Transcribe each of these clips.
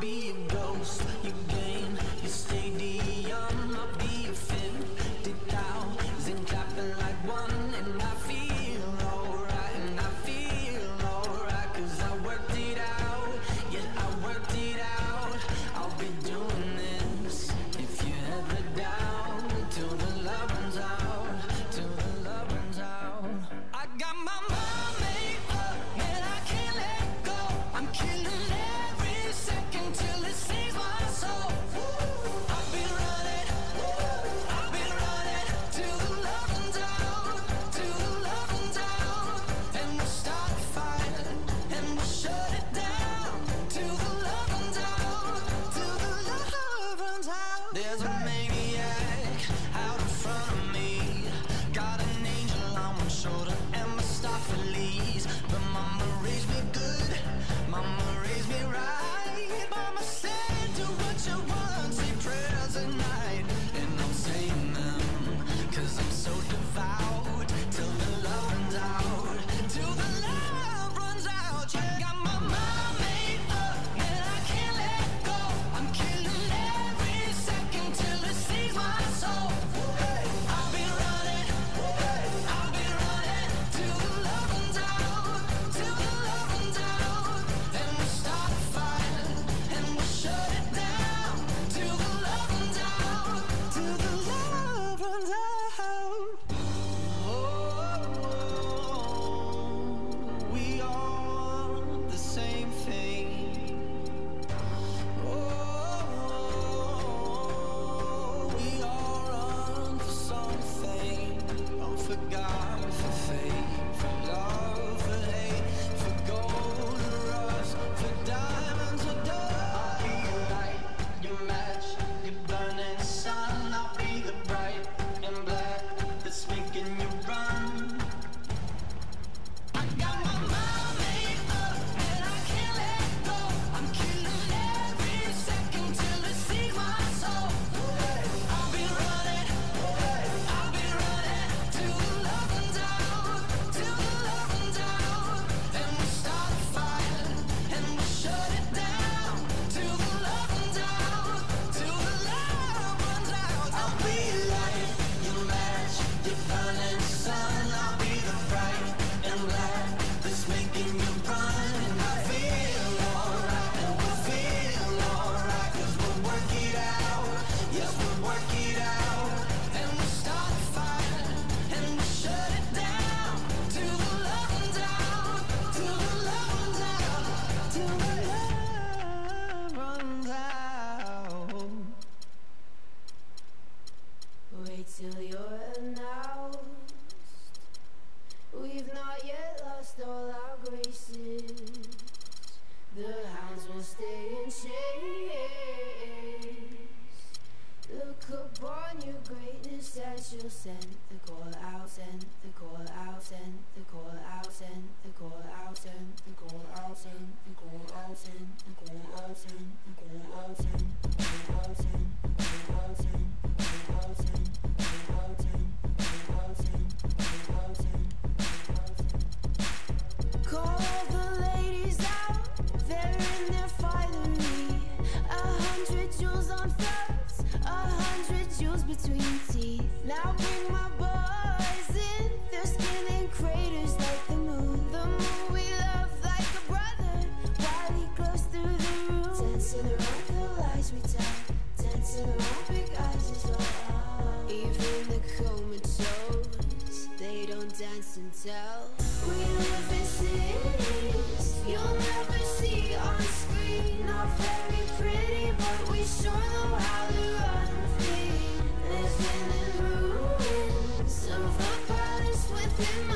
being Now bring my boys in, they craters like the moon. The moon we love like a brother, through the room. Dancing around the lies we tell, dancing around big eyes. Even the they don't dance and tell. We live in sin. Yeah.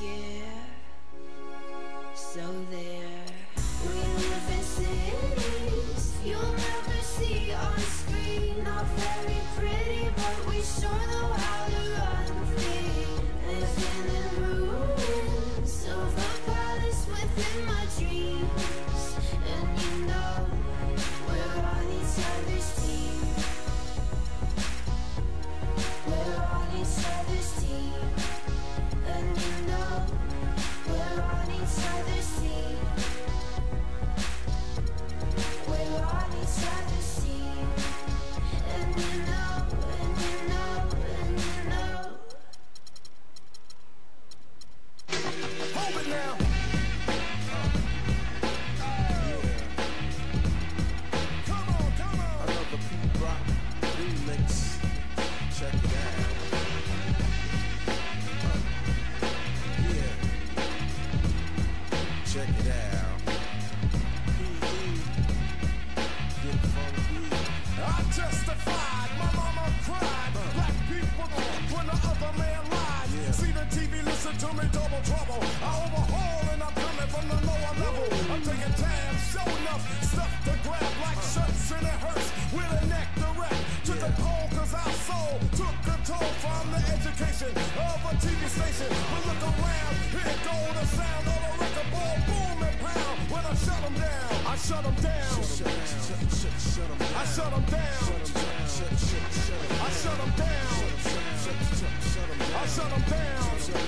here. I'm taking tabs, show enough stuff to grab like shirts and it hurts with a neck direct to the pole cause our soul took control from the education of a TV station. We look around, here go the sound of a record ball, boom and pound. When I shut them down, I shut them down. I shut them down. I shut them down. I shut them down.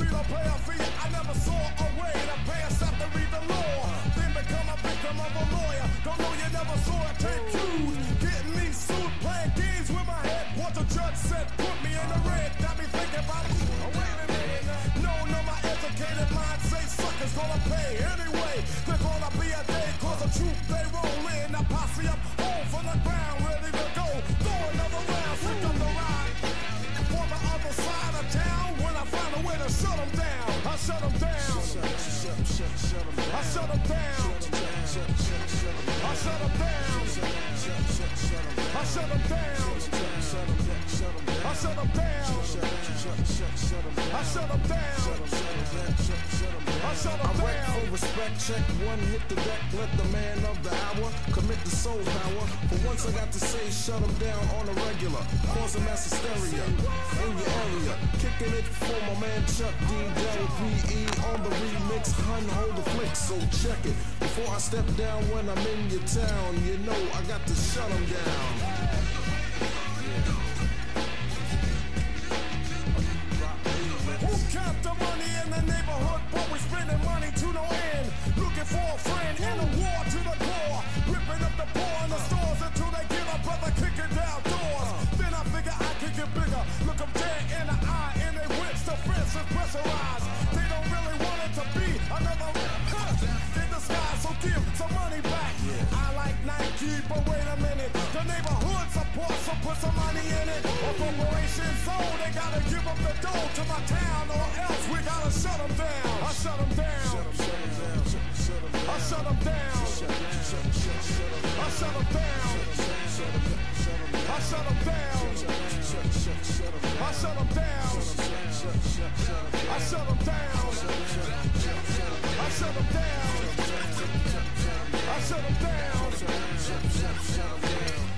see the payoff fee. I never saw a way to pay us after read the law. Then become a victim of a lawyer. Don't know you never saw it. Take cues. shut them down. I shut them down. I shut them down. I shut them down. Shut 'em down. Shut 'em down. I shut them down. I shut them down. Shut 'em down. Shut, shut 'em down. I them wreck for respect, check one, hit the deck, let the man of the hour commit the soul power. For once I got to say, shut 'em down on a regular, causing mass hysteria in your area. Kicking it for my man Chuck D. Del PE on the remix, hun, hold the flick, so check it. Before I step down when I'm in your town, you know I got to shut 'em down. Gee, but wait a minute. The neighborhood supports, so put some money in it. A corporation, so they gotta give up the dough to my town, or else we gotta shut them down. I shut them down. Shut them, shut them down. I shut them down. I shut them down. I shut them down. I shut them down. I shut them down. I shut them down. I shut them down shut, shut, shut down.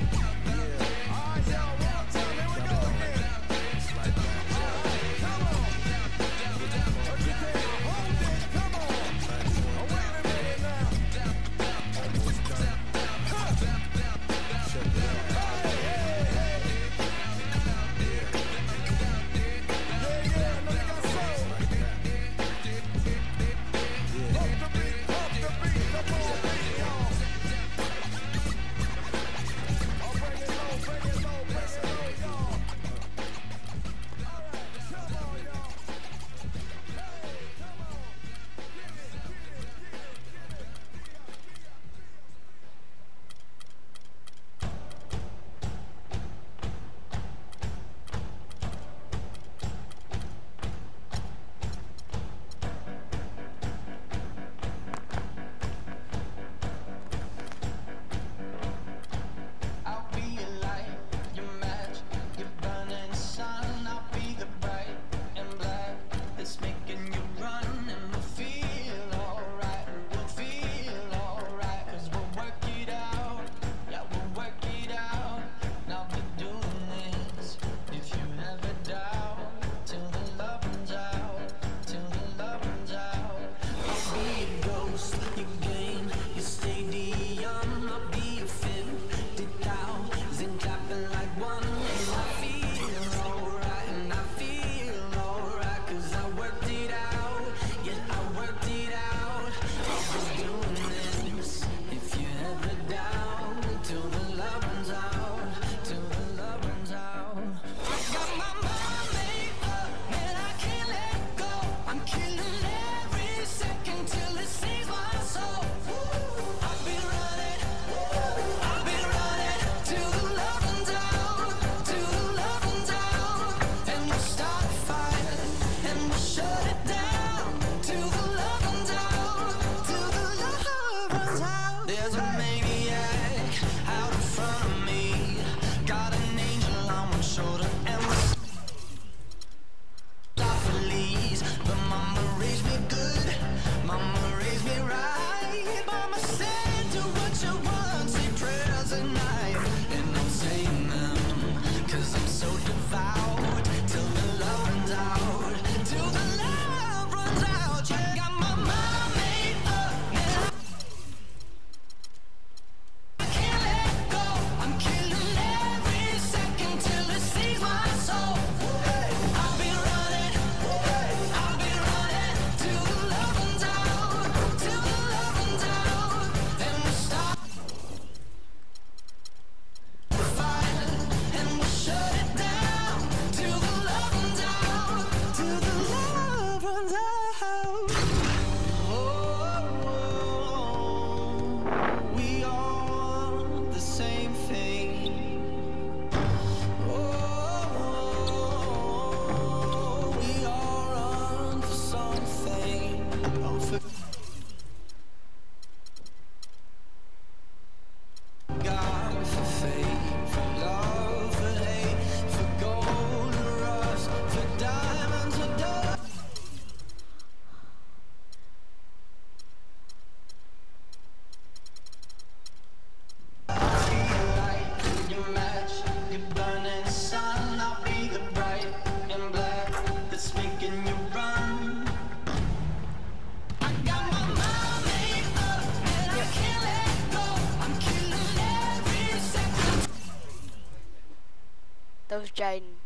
With Jaden.